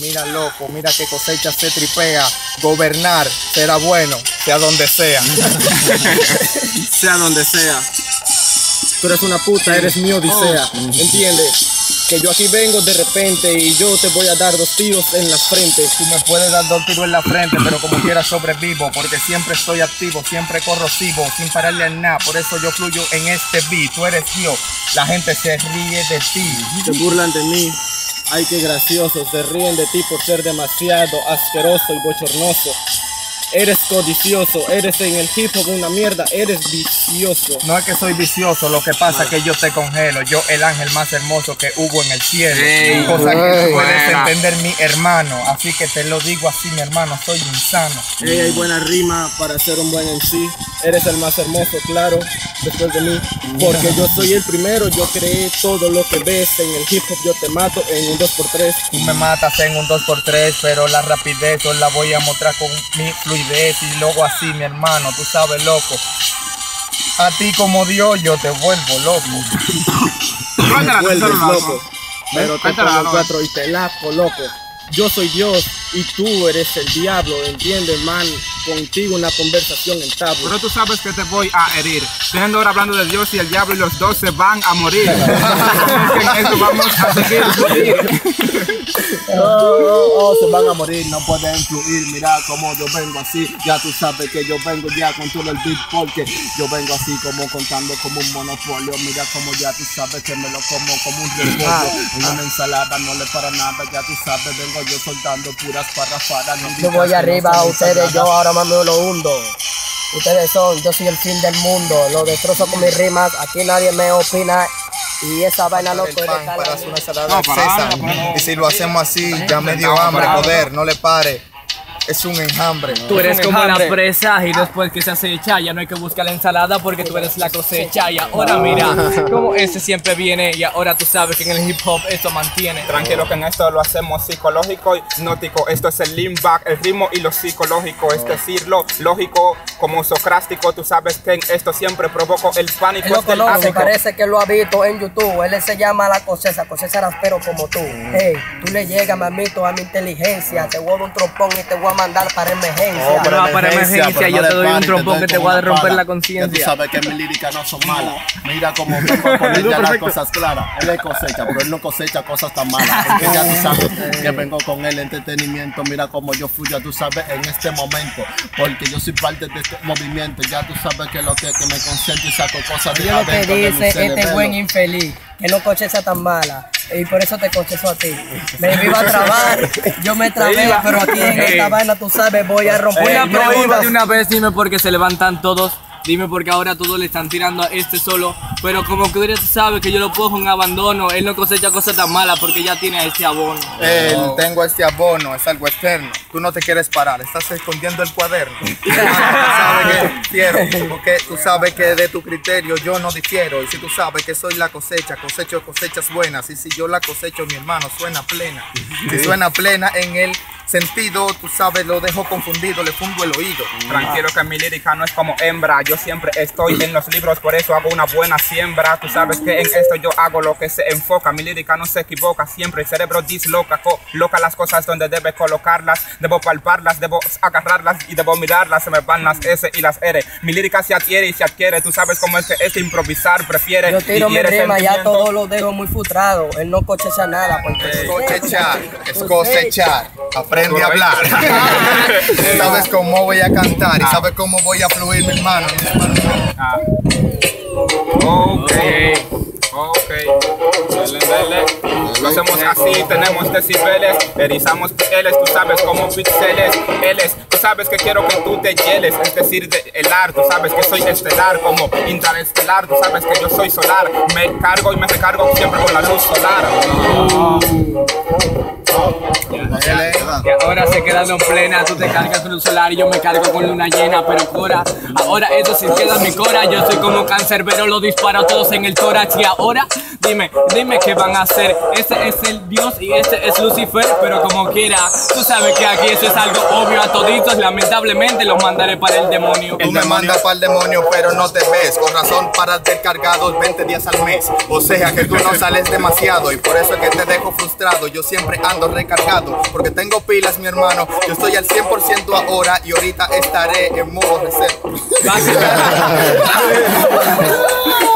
Mira, loco, mira que cosecha se tripea. Gobernar será bueno, sea donde sea. sea donde sea. Tú eres una puta, eres mi odisea. ¿Entiendes? Que yo aquí vengo de repente y yo te voy a dar dos tiros en la frente. Tú me puedes dar dos tiros en la frente, pero como quiera sobrevivo, porque siempre estoy activo, siempre corrosivo, sin pararle a nada. Por eso yo fluyo en este beat. Tú eres yo, la gente se ríe de ti. Se burlan de mí. Ay, qué gracioso. Se ríen de ti por ser demasiado asqueroso y bochornoso. Eres codicioso, eres en el hip hop una mierda, eres vicioso. No es que soy vicioso, lo que pasa es que yo te congelo. Yo, el ángel más hermoso que hubo en el cielo. Cosa que tú puedes buena. entender, mi hermano. Así que te lo digo así, mi hermano, soy insano. Ey, hay buena rima para ser un buen MC. Eres el más hermoso, claro, después de mí. Porque yo soy el primero, yo creé todo lo que ves. En el hip hop yo te mato en un 2x3. Tú me matas en un 2x3, pero la rapidez yo la voy a mostrar con mi fluidez y luego así, mi hermano, tú sabes, loco. A ti como Dios yo te vuelvo loco. Me vuelves loco. Pero te pongo cuatro y te lapo, loco. Yo soy Dios y tú eres el diablo, ¿entiendes, man? Contigo una conversación en tablo. Pero tú sabes que te voy a herir. Teniendo ahora hablando de Dios y el diablo y los dos se van a morir. en eso vamos a seguir. Oh, oh, oh, se van a morir, no pueden influir. Mira cómo yo vengo así. Ya tú sabes que yo vengo ya con todo el beat porque yo vengo así como contando como un monopolio. Mira cómo ya tú sabes que me lo como como un repollo. En una ensalada no le para nada. Ya tú sabes, vengo yo soltando. No Yo voy no arriba, son ustedes, yo ahora más me lo hundo. Ustedes son, yo soy el fin del mundo. Lo destrozo con mis rimas, aquí nadie me opina. Y esa vaina loco el es de pan tal- para hacer una ensalada No, para no. Y si lo hacemos así, ya me dio hambre, para joder, no le pare. Es un enjambre. Tú eres como la enjambre. presa y después que se acecha ya no hay que buscar la ensalada porque tú eres la cosecha y ahora mira como ese siempre viene y ahora tú sabes que en el hip hop esto mantiene. Tranquilo que en esto lo hacemos psicológico y gnótico. Esto es el lean back, el ritmo y lo psicológico. Es decirlo lógico como socrástico. Tú sabes que en esto siempre provoco el pánico. Él lo conoce, parece que lo ha visto en YouTube. Él se llama la cosecha, cosecha raspero como tú. Hey, tú le llegas, mamito, a mi inteligencia. Te voy a dar un trompón y te voy a mandar para emergencia. Oh, pero para emergencia, pero yo no te doy un trompón que te voy a romper pala. la Que tú conciencia. sabes que mis líricas no son malas. Mira cómo vengo a poner ya las cosas claras. Él es cosecha, pero él no cosecha cosas tan malas. Porque ya tú sabes que vengo con el entretenimiento. Mira cómo yo fluyo, tú sabes, en este momento. Porque yo soy parte de este movimiento. Ya tú sabes que lo que, que me concentro y saco cosas de Oye lo que dice este buen infeliz, que no cosecha tan mala. Y por eso te cosecho a ti. Me iba a trabar, yo me trabé, pero aquí en esta vaina tú sabes, voy a romper. Una No pregunta de una vez, dime por qué se levantan todos. Dime porque ahora todos le están tirando a este solo. Pero como que tú sabes que yo lo puedo en abandono. Él no cosecha cosas tan malas porque ya tiene este abono. El tengo este abono, es algo externo. Tú no te quieres parar, estás escondiendo el cuaderno. sabes que quiero, porque tú sabes que de tu criterio yo no difiero. Y si tú sabes que soy la cosecha, cosecho cosechas buenas. Y si yo la cosecho, mi hermano, suena plena. Si suena plena en el sentido, tú sabes, lo dejo confundido, le fundo el oído. Tranquilo que mi lírica no es como hembra, yo siempre estoy en los libros, por eso hago una buena siembra. Tú sabes que en esto yo hago lo que se enfoca, mi lírica no se equivoca, siempre el cerebro disloca, coloca las cosas donde debe colocarlas, debo palparlas, debo agarrarlas y debo mirarlas, se me van las S y las R. Mi lírica se adquiere y se adquiere, tú sabes cómo es que este improvisar prefiere. Yo tiro mi rima, ya todo lo dejo muy frustrado. Él no cosecha nada. Porque Cosechar, es cosechar. Aprende a hablar. sabes cómo voy a cantar y sabes cómo voy a fluir, mi hermano. Ah. Ok, ok. Dale, dale. Lo hacemos así, tenemos decibeles, erizamos pieles, tú sabes como pixeles, Ls, tú sabes que quiero que tú te hieles, es decir, de helar, tú sabes que soy estelar como interestelar, tú sabes que yo soy solar, me cargo y me recargo siempre con la luz solar. Que ahora se quedan plena, tú te cargas con luz solar y yo me cargo con luna llena, pero cora. Ahora eso sí queda en mi cora, yo soy como cáncer, pero lo disparo a todos en el tórax y ahora Dime, dime qué van a hacer. Ese es el Dios y este es Lucifer, pero como quiera, tú sabes que aquí eso es algo obvio a toditos. Lamentablemente los mandaré para el demonio. Tú me mandas para el demonio, pero no te ves. Con razón para descargados 20 días al mes. O sea que tú no sales demasiado y por eso es que te dejo frustrado. Yo siempre ando recargado porque tengo pilas, mi hermano. Yo estoy al 100% ahora y ahorita estaré en modo reserva. Básicamente.